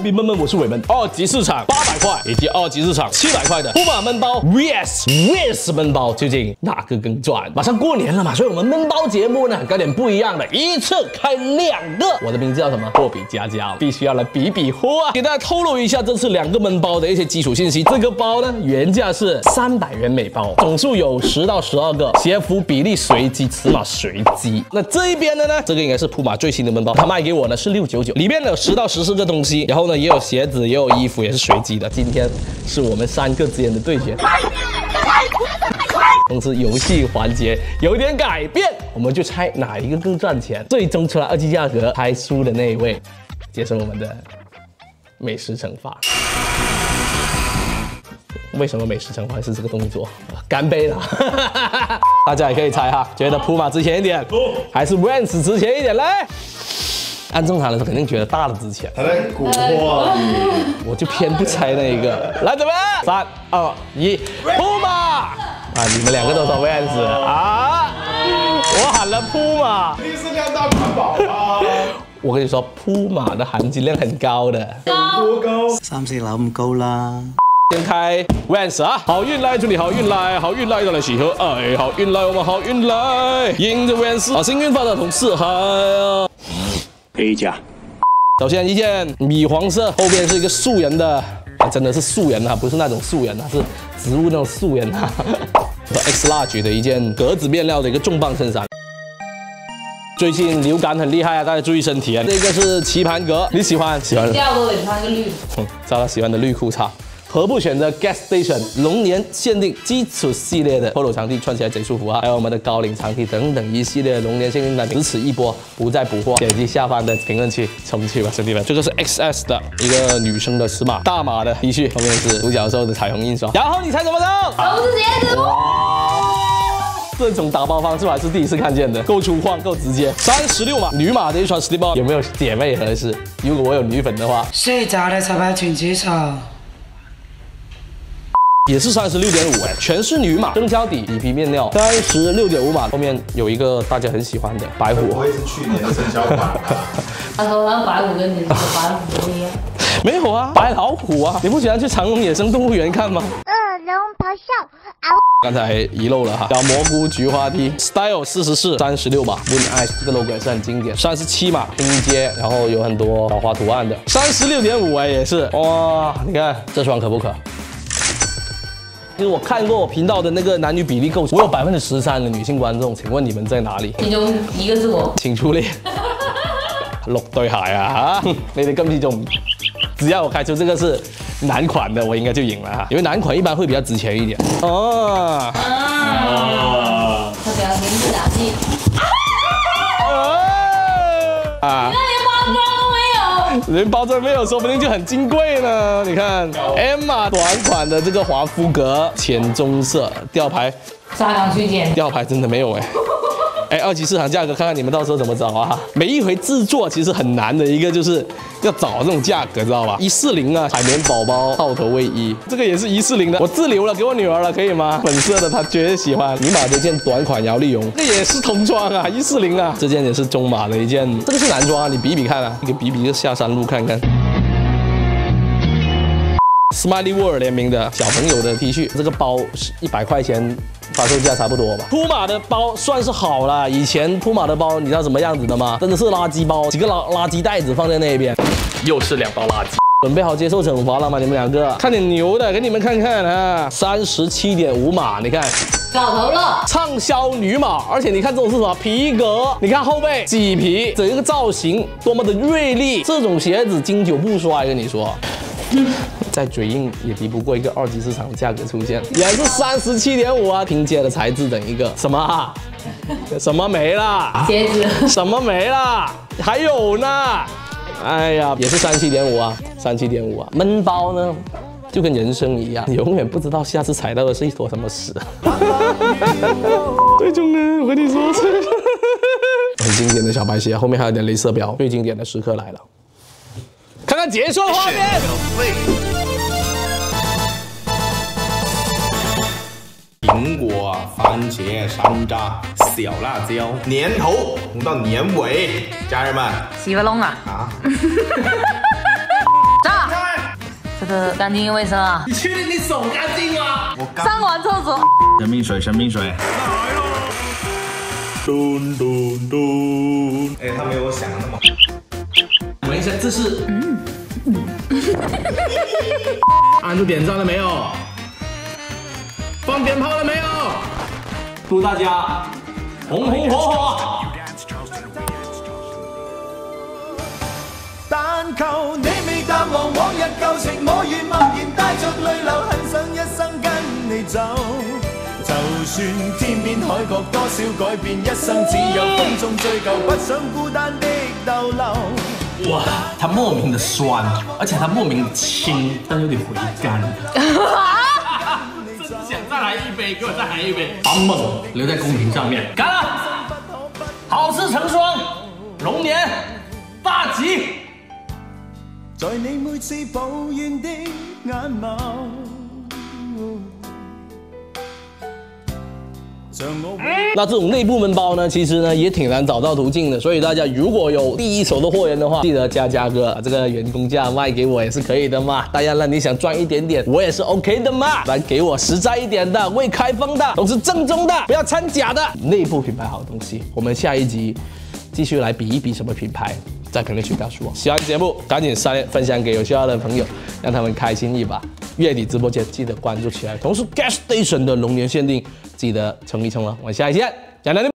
比闷闷，我是伟门。二级市场八百块，以及二级市场七百块的铺马焖包 vs vs 闷包，究竟哪个更赚？马上过年了嘛，所以我们焖包节目呢搞点不一样的，一次开两个。我的名字叫什么？货比佳佳，必须要来比比货啊！给大家透露一下这次两个焖包的一些基础信息。这个包呢，原价是三百元每包，总数有十到十二个，鞋服比例随机，尺码随机。那这一边的呢，这个应该是铺马最新的焖包，他卖给我呢是六九九，里面有十到十四个东西，然后呢也有鞋子，也有衣服，也是随机的。今天是我们三个之间的对决。同时游戏环节有点改变，我们就猜哪一个更赚钱，最终出来二级价格，猜输的那一位接受我们的美食惩罚。为什么美食惩罚是这个动作？干杯了！大家也可以猜哈，觉得普马值钱一点，还是 Vans 值钱一点嘞？按正常来说，肯定觉得大的值钱。他在蛊惑你，我就偏不猜那一个。来，准备，三二一，铺马！啊，你们两个都说 Vans 啊？我喊了铺马。一定是量大管饱啊！我跟你说，铺马的含金量很高的。多高？三四樓咁高啦。先开 Vans 啊，好运来，祝你好运来，好运来到来喜和爱，好运来，我们好运来，迎着 Vans 啊，幸运发到同四海啊。A 加。首先一件米黄色，后边是一个素颜的，啊真的是素颜啊，不是那种素颜啊，是植物那种素颜啊。X large 的一件格子面料的一个重磅衬衫。最近流感很厉害啊，大家注意身体啊。这个是棋盘格，你喜欢？喜欢。掉都得穿个绿。哼，找到喜欢的绿裤衩。何不选择 Gas Station 龙年限定基础系列的 polo 长 T，穿起来贼舒服啊！还有我们的高领长 T 等等一系列的龙年限定单品，只此一波，不再补货。点击下方的评论区冲去吧，兄弟们！这个是 XS 的一个女生的尺码大码的 T 恤，后面是独角兽的彩虹印刷。然后你猜怎么着？都是鞋子。这种打包方式我还是第一次看见的，够粗犷，够直接。三十六码女码的一双 slip on，有没有姐妹合适？如果我有女粉的话，睡着了小白裙举手。也是三十六点五哎，全是女码，真胶底，底皮面料，三十六点五码，后面有一个大家很喜欢的白虎，不会是去年的生肖款吧？他说那白虎跟你的白虎不一样。没有啊，白老虎啊，你不喜欢去长隆野生动物园看吗？恶龙咆哮，刚才遗漏了哈，小蘑菇菊花 T Style 四十四三十六码 Win Ice 这个 logo 也是很经典，三十七码拼接，然后有很多小花图案的，三十六点五哎也是哇，你看这双可不可？其实我看过我频道的那个男女比例构成，我有百分之十三的女性观众，请问你们在哪里？其中一个是我。请出列 六对鞋啊嚇！你哋今次仲只要我开出这个是男款的，我应该就赢了哈，因为男款一般会比较值钱一点。哦，啊，没有。连包装没有，说不定就很金贵呢。你看 M 码短款的这个华夫格浅棕色吊牌，沙量区间，吊牌真的没有哎。哎，二级市场价格，看看你们到时候怎么找啊？每一回制作其实很难的一个，就是要找这种价格，知道吧？一四零啊，海绵宝宝套头卫衣，这个也是一四零的，我自留了给我女儿了，可以吗？粉色的她绝对喜欢。你买这件短款摇粒绒，这也是童装啊，一四零啊，这件也是中码的一件，这个是男装啊，你比比看啊，你给比比就下山路看看。Smiley World 联名的小朋友的 T 恤，这个包是一百块钱，发售价差不多吧。铺马的包算是好了，以前铺马的包你知道什么样子的吗？真的是垃圾包，几个垃垃圾袋子放在那边，又是两包垃圾。准备好接受惩罚了吗？你们两个看点牛的，给你们看看啊，三十七点五码，你看搞头了。畅销女码，而且你看这种是什么皮革？你看后背麂皮，整个造型多么的锐利，这种鞋子经久不衰，跟你说。再嘴硬也敌不过一个二级市场的价格出现，也是三十七点五啊，拼接的材质等一个什么啊？什么没了？鞋子，什么没了？还有呢？哎呀，也是三七点五啊，三七点五啊。闷包呢，就跟人生一样，你永远不知道下次踩到的是一坨什么屎。最终呢，我跟你说，很经典的小白鞋，后面还有点镭射标，最经典的时刻来了。看看结束的画面。番茄、山楂、小辣椒，年头红到年尾，家人们洗个窿啊！啊！走。是干净又卫生啊。你确定你手干净吗？我上完厕所，神秘水，神秘水。咚咚咚！哎，他没有我想的那么。闻一下，这是。嗯 按住点赞了没有？放鞭炮了没有？祝大家红红火火！但求你未淡忘往日舊情，我願默然帶着淚流，很想一生跟你走。就算天邊海角多少改變，一生只有風中追究，不想孤單的逗留。哇，它莫名的酸，而且它莫名的清，但有点回甘。给我再来一杯，把梦留在公屏上面。干了，好事成双，龙年大吉。在你每次抱怨的眼眸。那这种内部闷包呢，其实呢也挺难找到途径的，所以大家如果有第一手的货源的话，记得加价哥这个员工价卖给我也是可以的嘛。当然了，你想赚一点点，我也是 OK 的嘛。来给我实在一点的，未开封的，都是正宗的，不要掺假的，内部品牌好东西。我们下一集继续来比一比什么品牌。在评论区告诉我，喜欢节目赶紧三连分享给有需要的朋友，让他们开心一把。月底直播间记得关注起来，同时 Gas Station 的龙年限定记得冲一冲哦。我们下一期见，讲到这。